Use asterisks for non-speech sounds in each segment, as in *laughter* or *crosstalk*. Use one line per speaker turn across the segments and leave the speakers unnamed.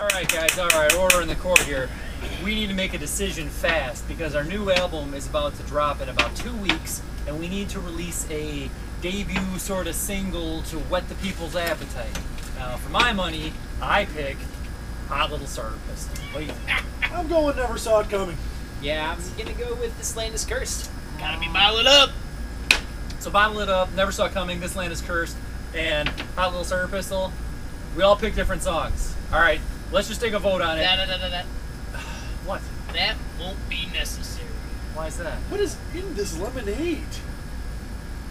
All right, guys. All right, order in the court here. We need to make a decision fast because our new album is about to drop in about two weeks, and we need to release a debut sort of single to whet the people's appetite. Now, for my money, I pick Hot Little Starter Pistol. What do you think?
I'm going never saw it coming.
Yeah, I'm gonna go with This Land is Cursed. Gotta be bottled up.
So bottle it up. Never saw it coming. This land is cursed. And Hot Little Starter Pistol. We all pick different songs. All right, let's just take a vote on it.
That, that, that, that, *sighs*
What?
that won't be necessary.
Why is that?
What is in this lemonade?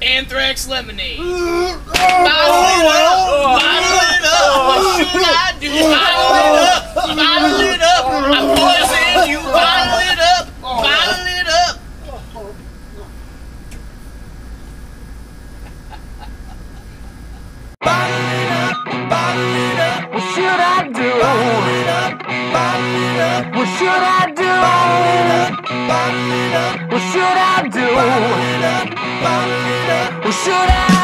Anthrax Lemonade.
oh,
Bottle it up! Bottle it up! What should I do? Oh, oh,
What should I do? What should I do? What should I?